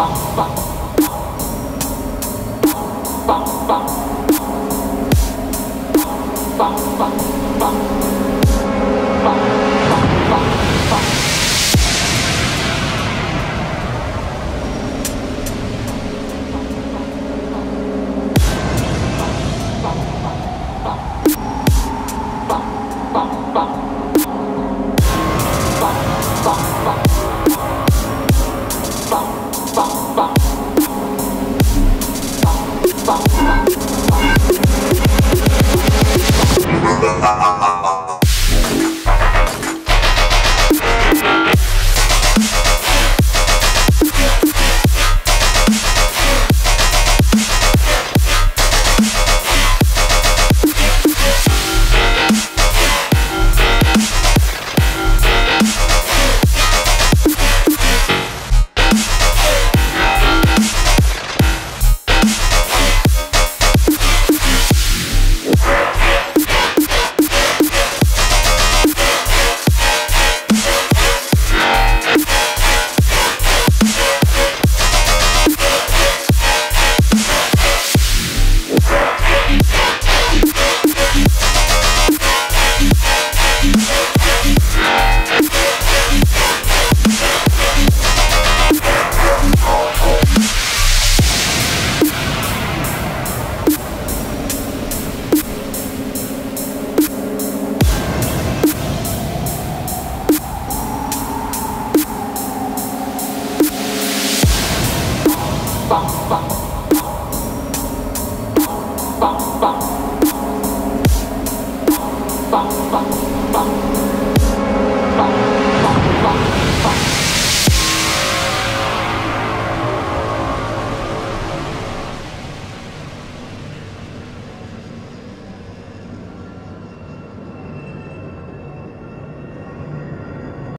Bye.